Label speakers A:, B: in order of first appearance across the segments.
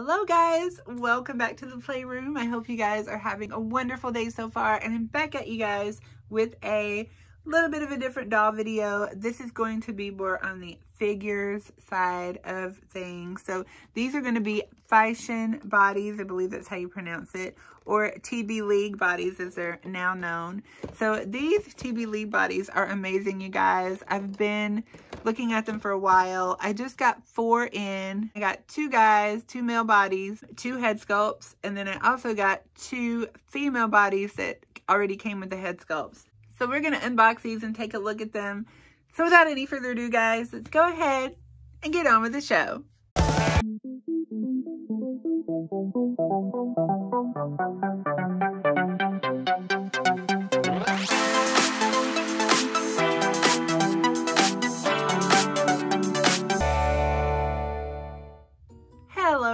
A: Hello guys, welcome back to the playroom. I hope you guys are having a wonderful day so far and I'm back at you guys with a little bit of a different doll video. This is going to be more on the figures side of things. So these are going to be Phicen bodies, I believe that's how you pronounce it, or TB League bodies as they're now known. So these TB League bodies are amazing, you guys. I've been looking at them for a while. I just got four in. I got two guys, two male bodies, two head sculpts, and then I also got two female bodies that already came with the head sculpts. So we're going to unbox these and take a look at them. So without any further ado, guys, let's go ahead and get on with the show. Hello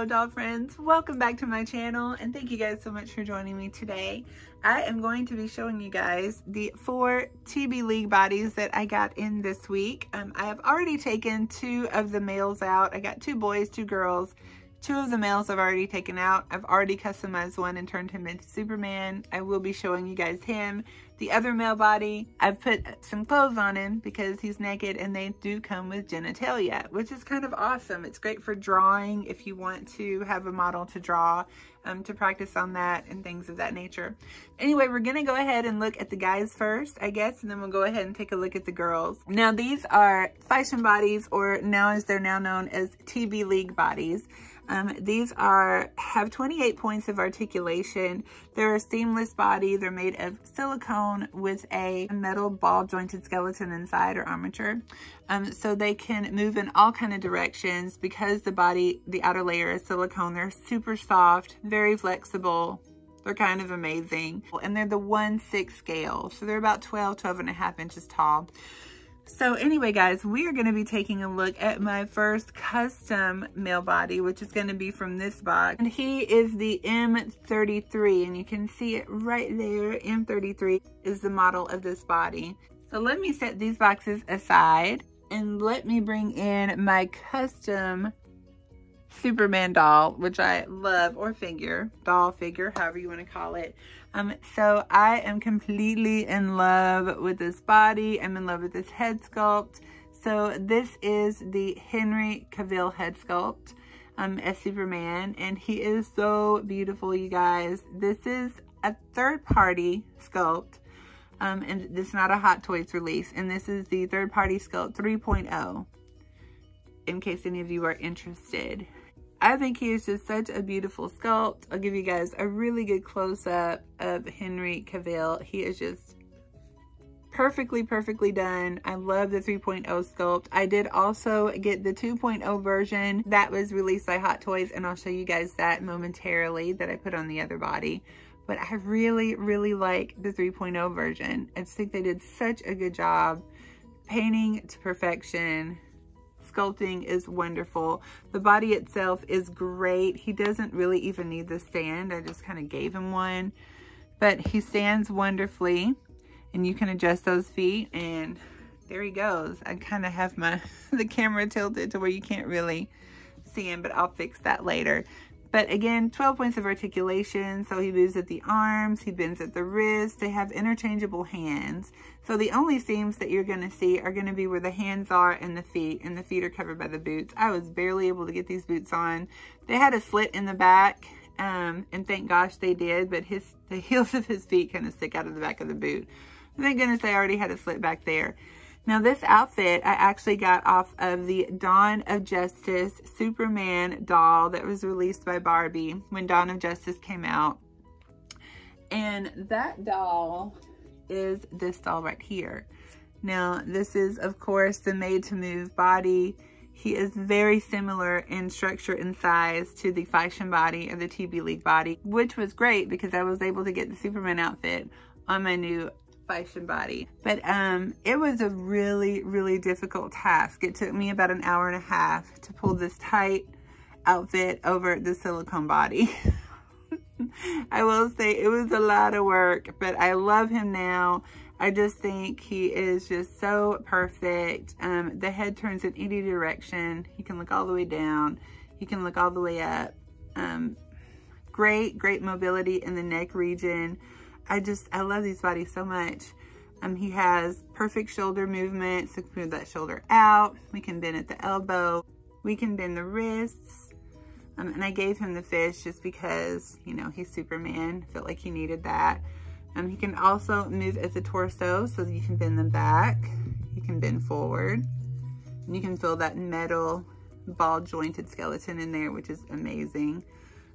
A: doll friends, welcome back to my channel and thank you guys so much for joining me today. I am going to be showing you guys the four TB League bodies that I got in this week. Um, I have already taken two of the males out. I got two boys, two girls. Two of the males I've already taken out. I've already customized one and turned him into Superman. I will be showing you guys him. The other male body, I've put some clothes on him because he's naked and they do come with genitalia, which is kind of awesome. It's great for drawing if you want to have a model to draw, um, to practice on that and things of that nature. Anyway, we're to go ahead and look at the guys first, I guess, and then we'll go ahead and take a look at the girls. Now, these are Phicen bodies, or now as they're now known as TB League bodies. Um, these are have 28 points of articulation. They're a seamless body. They're made of silicone with a metal ball jointed skeleton inside or armature. Um, so they can move in all kind of directions because the body, the outer layer is silicone. They're super soft, very flexible. They're kind of amazing. And they're the 1-6 scale. So they're about 12, 12 and a half inches tall. So anyway, guys, we are going to be taking a look at my first custom male body, which is going to be from this box. And he is the M33, and you can see it right there. M33 is the model of this body. So let me set these boxes aside and let me bring in my custom Superman doll, which I love, or figure, doll figure, however you want to call it. Um, so I am completely in love with this body. I'm in love with this head sculpt. So this is the Henry Cavill head sculpt um, as Superman, and he is so beautiful, you guys. This is a third-party sculpt, um, and this is not a Hot Toys release, and this is the third-party sculpt 3.0, in case any of you are interested. I think he is just such a beautiful sculpt. I'll give you guys a really good close-up of Henry Cavill. He is just perfectly, perfectly done. I love the 3.0 sculpt. I did also get the 2.0 version that was released by Hot Toys, and I'll show you guys that momentarily that I put on the other body. But I really, really like the 3.0 version. I just think they did such a good job painting to perfection sculpting is wonderful. The body itself is great. He doesn't really even need the stand. I just kind of gave him one. But he stands wonderfully. And you can adjust those feet. And there he goes. I kind of have my the camera tilted to where you can't really see him. But I'll fix that later. But again, 12 points of articulation. So he moves at the arms, he bends at the wrist. They have interchangeable hands. So the only seams that you're going to see are going to be where the hands are and the feet. And the feet are covered by the boots. I was barely able to get these boots on. They had a slit in the back. Um, and thank gosh they did. But his the heels of his feet kind of stick out of the back of the boot. Thank goodness they already had a slit back there. Now this outfit I actually got off of the Dawn of Justice Superman doll that was released by Barbie when Dawn of Justice came out. And that doll is this doll right here. Now this is of course the made to move body. He is very similar in structure and size to the Phicen body or the TB League body, which was great because I was able to get the Superman outfit on my new Phicen body. But um, it was a really, really difficult task. It took me about an hour and a half to pull this tight outfit over the silicone body. I will say it was a lot of work, but I love him now. I just think he is just so perfect. Um, the head turns in any direction. He can look all the way down. He can look all the way up. Um, great, great mobility in the neck region. I just, I love these bodies so much. Um, he has perfect shoulder movement, so we can move that shoulder out. We can bend at the elbow. We can bend the wrists. Um, and I gave him the fish just because, you know, he's Superman. Felt like he needed that. Um, he can also move at the torso so you can bend them back. You can bend forward. And you can feel that metal ball jointed skeleton in there, which is amazing.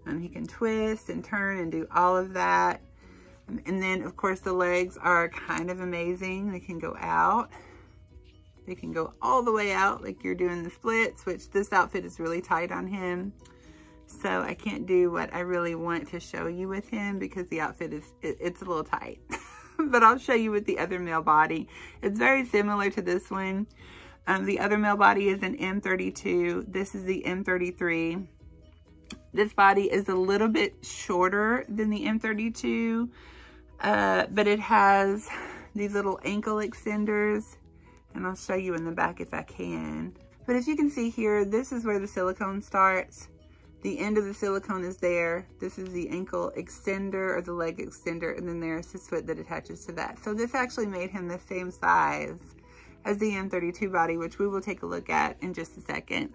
A: Um, he can twist and turn and do all of that. And then of course the legs are kind of amazing. They can go out. They can go all the way out like you're doing the splits, which this outfit is really tight on him. So I can't do what I really want to show you with him because the outfit is, it, it's a little tight. but I'll show you with the other male body. It's very similar to this one. Um, the other male body is an M32. This is the M33. This body is a little bit shorter than the M32, uh, but it has these little ankle extenders, and I'll show you in the back if I can. But as you can see here, this is where the silicone starts. The end of the silicone is there. This is the ankle extender or the leg extender, and then there's his foot that attaches to that. So this actually made him the same size as the M32 body, which we will take a look at in just a second.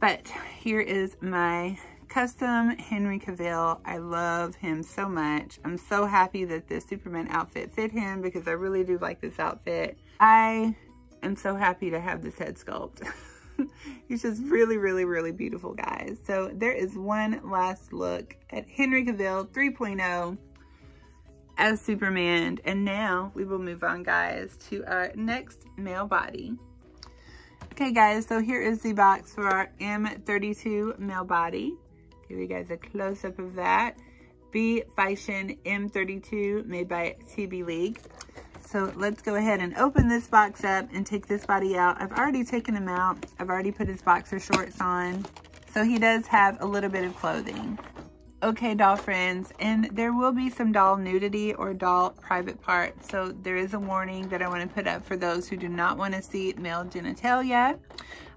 A: But here is my custom Henry Cavill. I love him so much. I'm so happy that this Superman outfit fit him because I really do like this outfit. I am so happy to have this head sculpt. He's just really, really, really beautiful, guys. So there is one last look at Henry Cavill 3.0 as Superman. And now we will move on, guys, to our next male body. Okay guys, so here is the box for our M32 male body. Give you guys a close-up of that. B Fashion M32 made by TB League. So let's go ahead and open this box up and take this body out. I've already taken him out. I've already put his boxer shorts on. So he does have a little bit of clothing. Okay, doll friends, and there will be some doll nudity or doll private parts. So there is a warning that I want to put up for those who do not want to see male genitalia.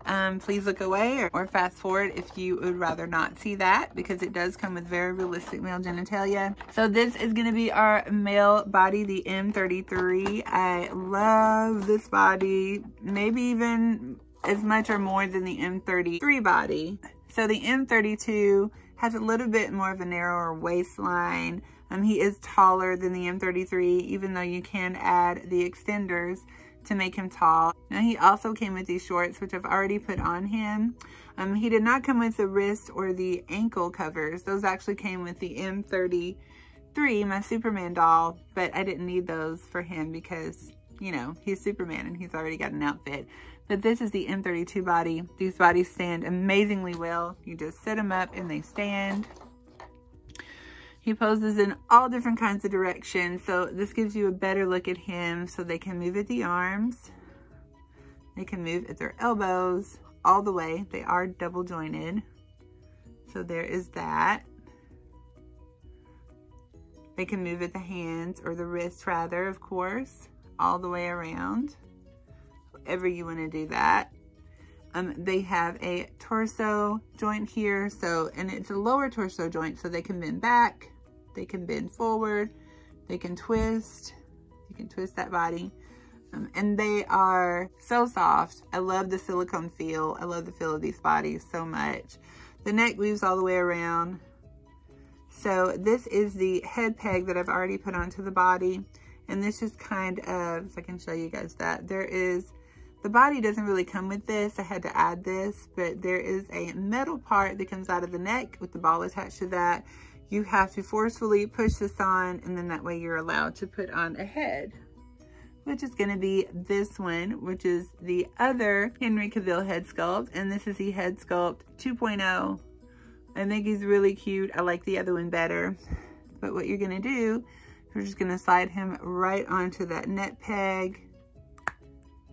A: Um, please look away or, or, fast forward if you would rather not see that because it does come with very realistic male genitalia. So this is going to be our male body, the M33. I love this body, maybe even as much or more than the M33 body. So the M32 has a little bit more of a narrower waistline. Um, he is taller than the M33, even though you can add the extenders to make him tall. Now he also came with these shorts, which I've already put on him. Um, he did not come with the wrist or the ankle covers. Those actually came with the M33, my Superman doll, but I didn't need those for him because, you know, he's Superman and he's already got an outfit. But this is the M32 body. These bodies stand amazingly well. You just set them up and they stand. He poses in all different kinds of directions. So this gives you a better look at him. So they can move at the arms. They can move at their elbows all the way. They are double jointed. So there is that. They can move at the hands or the wrists rather, of course, all the way around however you want to do that. Um, they have a torso joint here, so, and it's a lower torso joint, so they can bend back, they can bend forward, they can twist, you can twist that body. Um, and they are so soft. I love the silicone feel. I love the feel of these bodies so much. The neck moves all the way around. So this is the head peg that I've already put onto the body. And this is kind of, if I can show you guys that, there is the body doesn't really come with this. I had to add this, but there is a metal part that comes out of the neck with the ball attached to that. You have to forcefully push this on and then that way you're allowed to put on a head, which is gonna be this one, which is the other Henry Cavill head sculpt. And this is the head sculpt 2.0. I think he's really cute. I like the other one better. But what you're gonna do, you're just gonna slide him right onto that net peg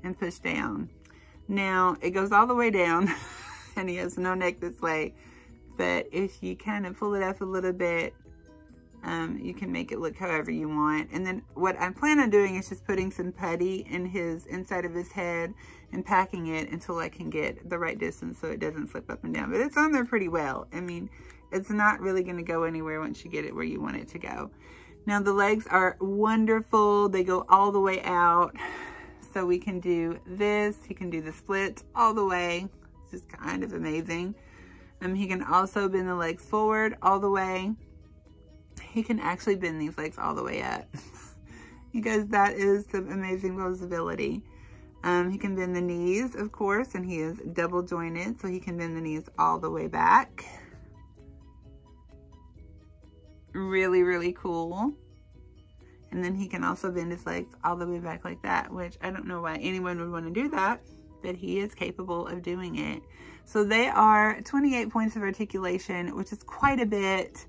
A: and push down. Now it goes all the way down and he has no neck this way. But if you kind of pull it up a little bit, um, you can make it look however you want. And then what I plan on doing is just putting some putty in his inside of his head and packing it until I can get the right distance so it doesn't slip up and down. But it's on there pretty well. I mean, it's not really going to go anywhere once you get it where you want it to go. Now the legs are wonderful. They go all the way out. So we can do this. He can do the split all the way. This is kind of amazing. Um, he can also bend the legs forward all the way. He can actually bend these legs all the way up. you guys, that is some amazing possibility. Um, he can bend the knees, of course, and he is double jointed, so he can bend the knees all the way back. Really, really cool. And then he can also bend his legs all the way back like that, which I don't know why anyone would want to do that, but he is capable of doing it. So they are 28 points of articulation, which is quite a bit.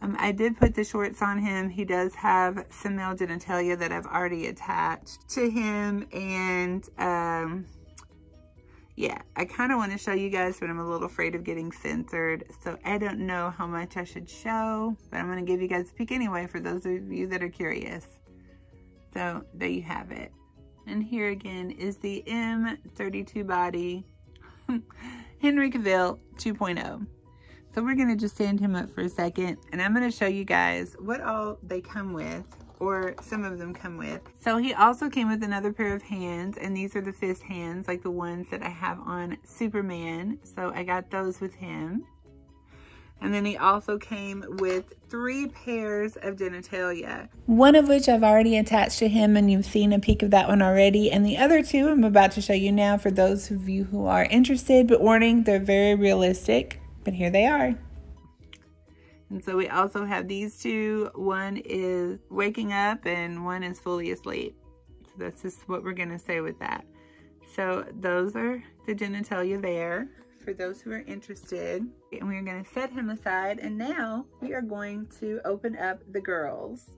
A: Um, I did put the shorts on him. He does have some male genitalia that I've already attached to him. And um, yeah, I kind of want to show you guys, but I'm a little afraid of getting censored. So I don't know how much I should show, but I'm going to give you guys a peek anyway for those of you that are curious. So there you have it. And here again is the M32 body. Henry Cavill 2.0. So we're going to just stand him up for a second and I'm going to show you guys what all they come with or some of them come with. So he also came with another pair of hands and these are the fist hands like the ones that I have on Superman. So I got those with him. And then he also came with three pairs of genitalia.
B: One of which I've already attached to him and you've seen a peek of that one already. And the other two I'm about to show you now for those of you who are interested. But warning, they're very realistic. But here they are.
A: And so we also have these two. One is waking up and one is fully asleep. So that's just what we're to say with that. So those are the genitalia there for those who are interested. And we're gonna set him aside and now we are going to open up the girls.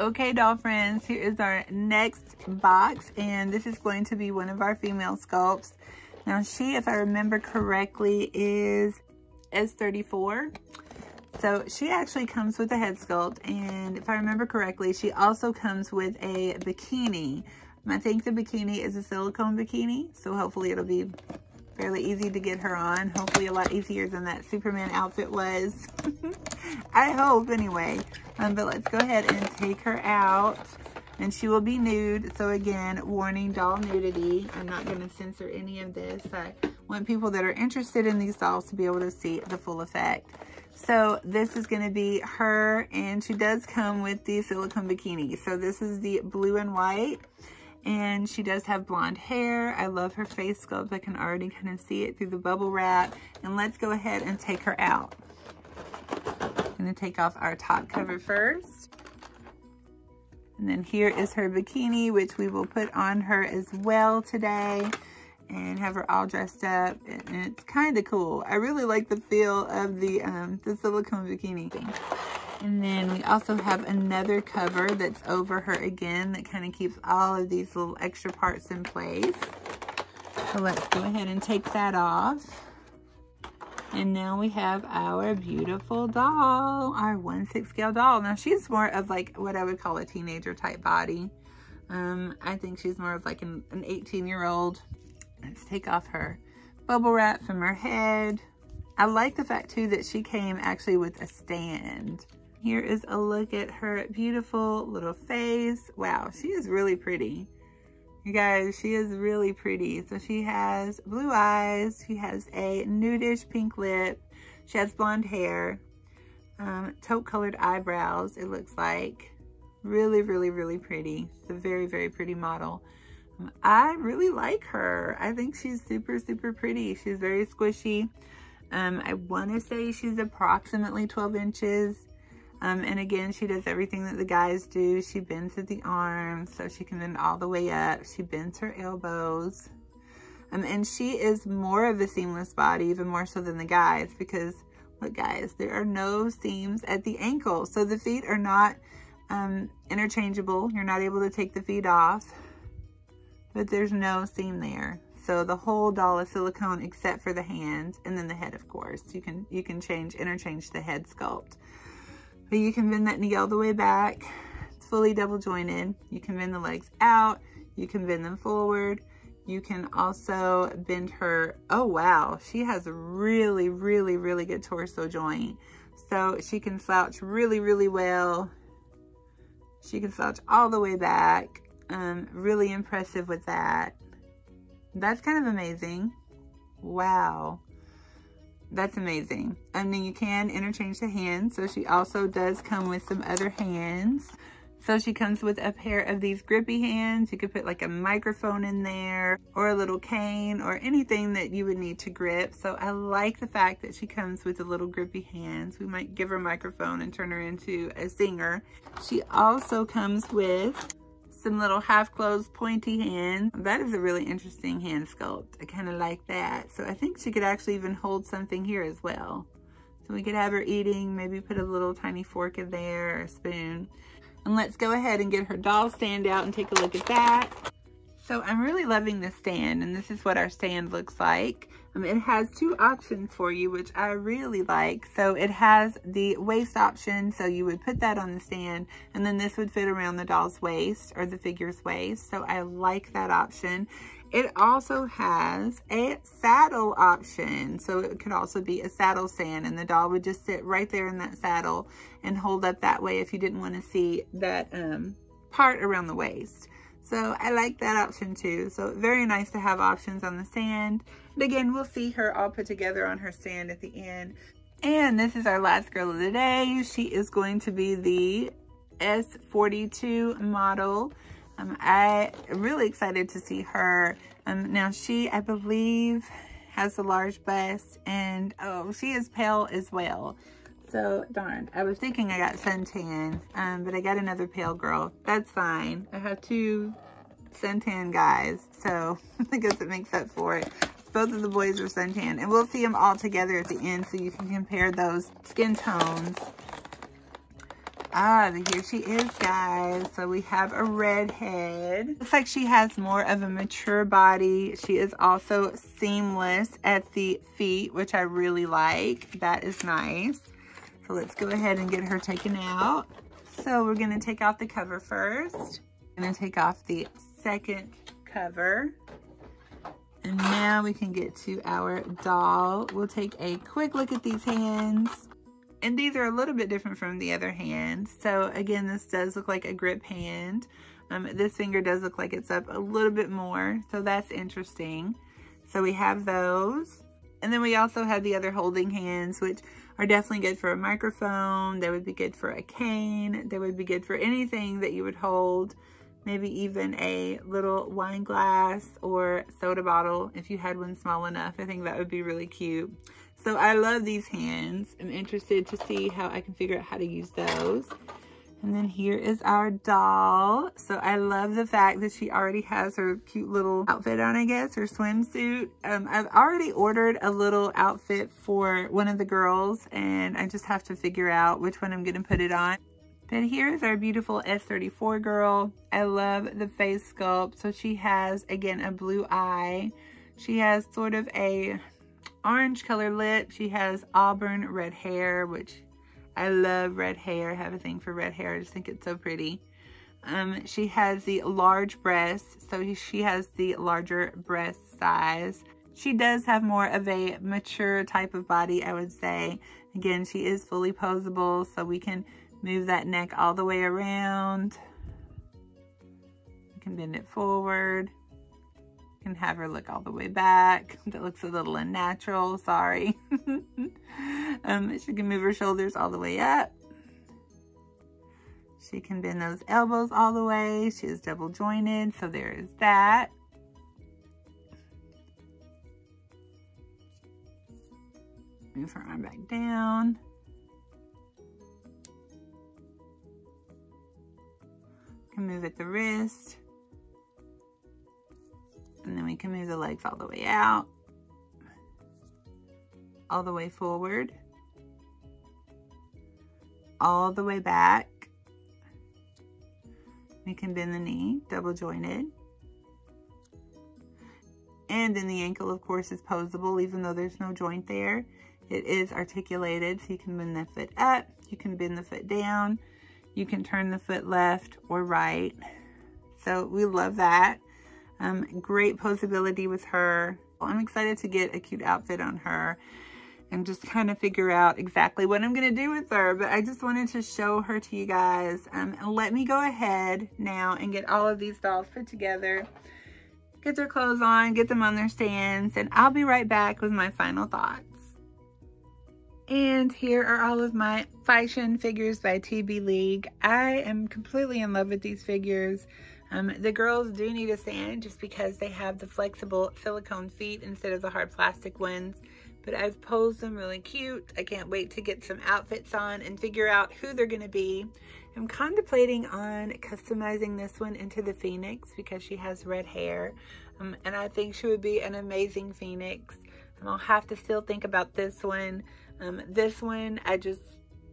A: Okay, doll friends, here is our next box and this is going to be one of our female sculpts. Now she, if I remember correctly, is S34. So she actually comes with a head sculpt and if I remember correctly, she also comes with a bikini. I think the bikini is a silicone bikini, so hopefully it'll be fairly easy to get her on. Hopefully a lot easier than that Superman outfit was. I hope anyway. Um, but let's go ahead and take her out. And she will be nude. So again, warning doll nudity. I'm not going to censor any of this. I want people that are interested in these dolls to be able to see the full effect. So this is going to be her and she does come with the silicone bikini. So this is the blue and white and she does have blonde hair. I love her face sculpt. I can already kind of see it through the bubble wrap. And let's go ahead and take her out. I'm going to take off our top cover first. And then here is her bikini, which we will put on her as well today and have her all dressed up. And it's kind of cool. I really like the feel of the, um, the silicone bikini. Thing. And then we also have another cover that's over her again that kind of keeps all of these little extra parts in place. So let's go ahead and take that off. And now we have our beautiful doll, our 1-6 scale doll. Now she's more of like what I would call a teenager type body. Um, I think she's more of like an, an 18 year old. Let's take off her bubble wrap from her head. I like the fact too that she came actually with a stand. Here is a look at her beautiful little face. Wow, she is really pretty. You guys, she is really pretty. So she has blue eyes. She has a nudish pink lip. She has blonde hair. Um, taupe colored eyebrows, it looks like. Really, really, really pretty. It's a very, very pretty model. I really like her. I think she's super, super pretty. She's very squishy. Um, I want to say she's approximately 12 inches. Um, and again, she does everything that the guys do. She bends at the arms so she can bend all the way up. She bends her elbows. Um, and she is more of a seamless body, even more so than the guys, because look guys, there are no seams at the ankle. So the feet are not um, interchangeable. You're not able to take the feet off, but there's no seam there. So the whole doll is silicone except for the hands and then the head, of course. You can, you can change, interchange the head sculpt. But you can bend that knee all the way back. It's fully double jointed. You can bend the legs out. You can bend them forward. You can also bend her, oh wow, she has really, really, really good torso joint. So she can slouch really, really well. She can slouch all the way back. Um, really impressive with that. That's kind of amazing. Wow. That's amazing. And then you can interchange the hands. So she also does come with some other hands. So she comes with a pair of these grippy hands. You could put like a microphone in there or a little cane or anything that you would need to grip. So I like the fact that she comes with the little grippy hands. We might give her a microphone and turn her into a singer. She also comes with some little half closed pointy hands. That is a really interesting hand sculpt. I kind of like that. So I think she could actually even hold something here as well. So we could have her eating, maybe put a little tiny fork in there or a spoon. And let's go ahead and get her doll stand out and take a look at that. So I'm really loving this stand and this is what our stand looks like. Um, it has two options for you, which I really like. So it has the waist option. So you would put that on the stand and then this would fit around the doll's waist or the figure's waist. So I like that option. It also has a saddle option. So it could also be a saddle stand and the doll would just sit right there in that saddle and hold up that way if you didn't want to see that um, part around the waist. So I like that option too. So very nice to have options on the sand. And again, we'll see her all put together on her stand at the end. And this is our last girl of the day. She is going to be the S42 model. Um, I really excited to see her. Um, now she, I believe, has a large bust and oh, she is pale as well. So, darn, I was thinking I got suntan, um, but I got another pale girl. That's fine. I have two suntan guys, so I guess it makes up for it. Both of the boys are suntan, and we'll see them all together at the end so you can compare those skin tones. Ah, here she is, guys. So we have a redhead. Looks like she has more of a mature body. She is also seamless at the feet, which I really like. That is nice. So let's go ahead and get her taken out. So we're gonna take off the cover first. Gonna take off the second cover. And now we can get to our doll. We'll take a quick look at these hands. And these are a little bit different from the other hands. So again, this does look like a grip hand. Um, this finger does look like it's up a little bit more. So that's interesting. So we have those. And then we also have the other holding hands, which are definitely good for a microphone. They would be good for a cane. They would be good for anything that you would hold. Maybe even a little wine glass or soda bottle if you had one small enough. I think that would be really cute. So I love these hands. I'm interested to see how I can figure out how to use those. And then here is our doll. So I love the fact that she already has her cute little outfit on, I guess, her swimsuit. Um, I've already ordered a little outfit for one of the girls and I just have to figure out which one I'm to put it on. But here's our beautiful S34 girl. I love the face sculpt. So she has, again, a blue eye. She has sort of a orange color lip. She has auburn red hair, which I love red hair. I have a thing for red hair. I just think it's so pretty. Um, she has the large breasts, so she has the larger breast size. She does have more of a mature type of body, I would say. Again, she is fully posable, so we can move that neck all the way around. We can bend it forward You can have her look all the way back. That looks a little unnatural, sorry. um, she can move her shoulders all the way up. She can bend those elbows all the way. She is double jointed, so there is that. Move her arm back down. Can move at the wrist. And then we can move the legs all the way out, all the way forward, all the way back. We can bend the knee, double jointed. And then the ankle, of course, is posable, even though there's no joint there. It is articulated, so you can bend the foot up, you can bend the foot down, you can turn the foot left or right. So we love that. Um, great posability with her. I'm excited to get a cute outfit on her and just kind of figure out exactly what I'm going to do with her. But I just wanted to show her to you guys. Um, let me go ahead now and get all of these dolls put together. Get their clothes on, get them on their stands, and I'll be right back with my final thoughts. And here are all of my Phicen figures by TB League. I am completely in love with these figures. Um, the girls do need a stand just because they have the flexible silicone feet instead of the hard plastic ones. But I've posed them really cute. I can't wait to get some outfits on and figure out who they're going to be. I'm contemplating on customizing this one into the Phoenix because she has red hair. Um, and I think she would be an amazing Phoenix. And I'll have to still think about this one. Um, this one, I just,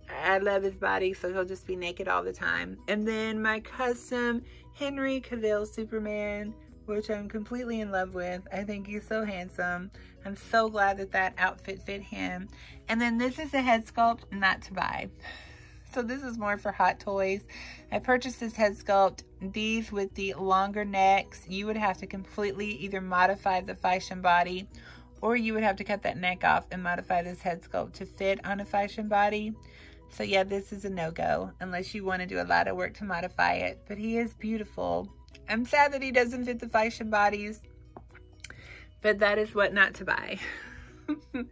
A: I love his body, so he'll just be naked all the time. And then my custom Henry Cavill Superman, which I'm completely in love with. I think he's so handsome. I'm so glad that that outfit fit him. And then this is a head sculpt not to buy. So this is more for Hot Toys. I purchased this head sculpt. These with the longer necks, you would have to completely either modify the Phicen body or you would have to cut that neck off and modify this head sculpt to fit on a Phicen body. So yeah, this is a no-go unless you want to do a lot of work to modify it. But he is beautiful. I'm sad that he doesn't fit the Phicen bodies, but that is what not to buy.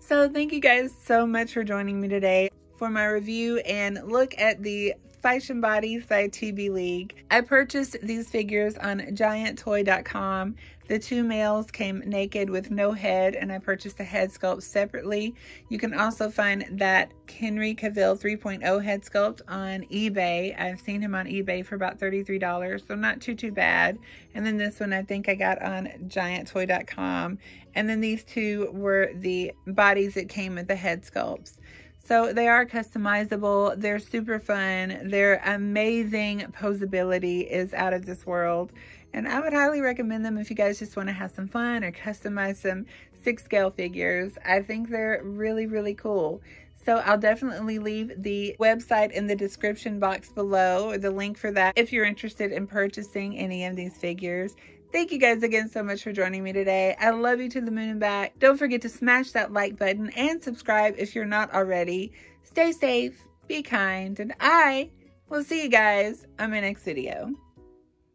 A: so thank you guys so much for joining me today for my review and look at the Phicen Bodies by TB League. I purchased these figures on giantoy.com. The two males came naked with no head, and I purchased a head sculpt separately. You can also find that Henry Cavill 3.0 head sculpt on eBay. I've seen him on eBay for about $33, so not too, too bad. And then this one I think I got on giantoy.com. And then these two were the bodies that came with the head sculpts. So they are customizable. They're super fun. Their amazing posability is out of this world. And I would highly recommend them if you guys just want to have some fun or customize some six scale figures. I think they're really, really cool. So I'll definitely leave the website in the description box below or the link for that if you're interested in purchasing any of these figures. Thank you guys again so much for joining me today. I love you to the moon and back. Don't forget to smash that like button and subscribe if you're not already. Stay safe, be kind, and I will see you guys on my next video.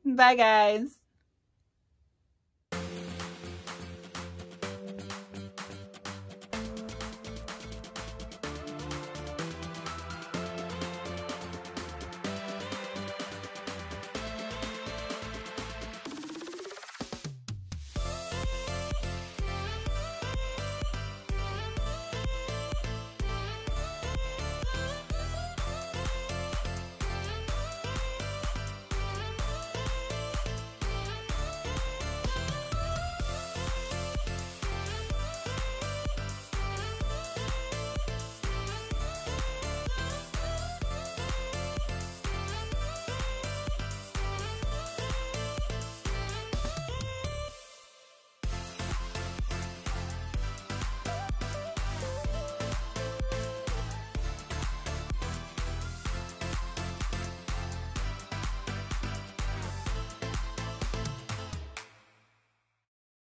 A: Bye guys.